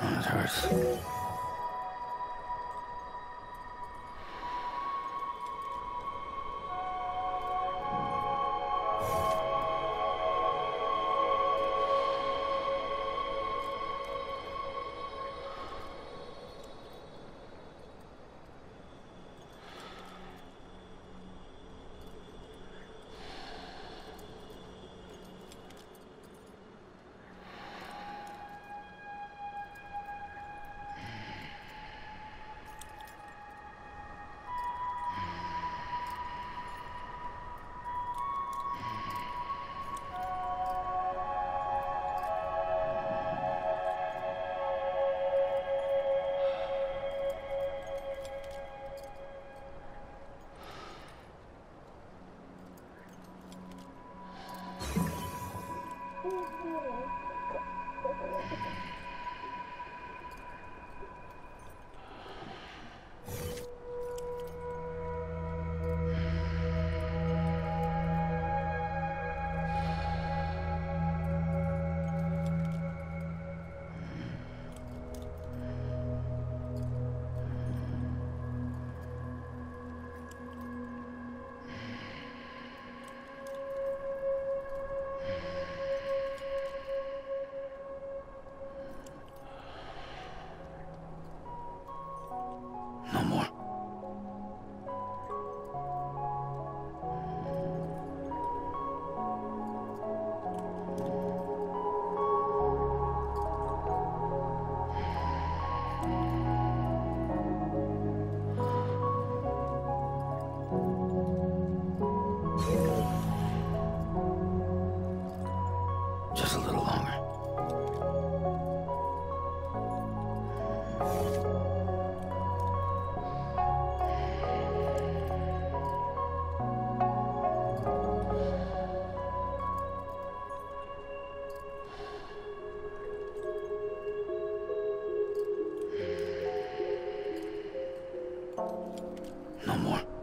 Oh, that hurts. Just a little longer. No more.